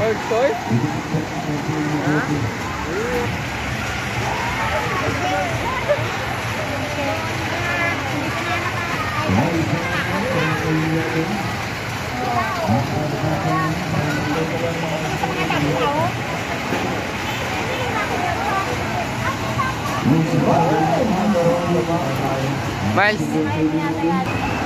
Ôi tối. Mas...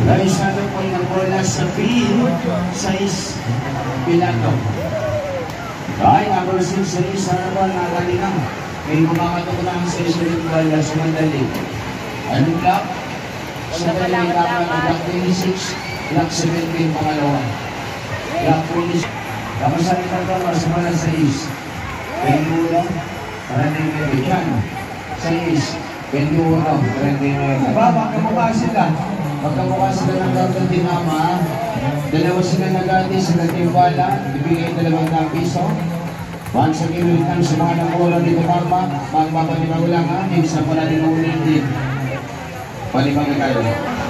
Realizado po ng bola sa field, size Pilato. Ay, number 6 sa isa na kanina. May kumakatok na ang sa isa ng bola sa mandali. Anong block? Sa dali dapat block 26, block 17 pangalawa. Block 26. Tapos sa ito ito, mas mga 6. Pendulo, para na yung kaibigan. 6. Pendulo, para na yung Aba, magkamukha sila. Magkamukha sila ng gagawin din mama. Dalawa sila nagati sa nagtiwala. Ibigay dalawang daang piso. Once again, welcome sa mga nakuha dito mama. Magpapaniwala nga, hindi sa pala din ulit din. Palibang tayo.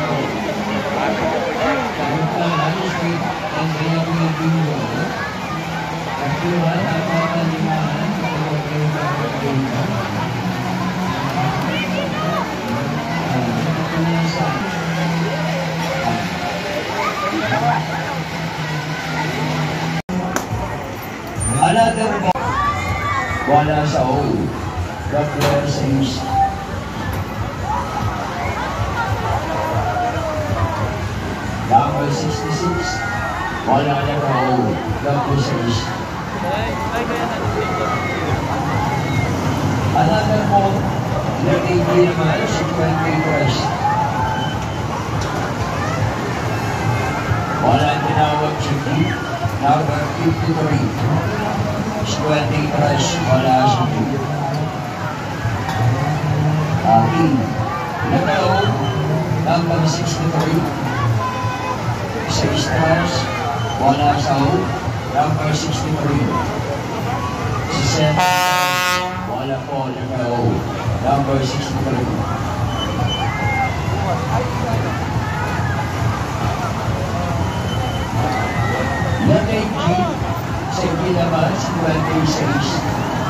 Another ball. Wala sa O. God bless sa East. Number 66. Wala na sa O. God bless sa East. Ay, kaya natin. Another ball. Nag-TV naman si Quentin Christ. Wala tinawag si. Number 53 squatting press para sa aking nagkaroon number 63 sa stars wala sa ho number 63 si Seth wala po nagkaroon number 63 Dél-Lamarck követése is.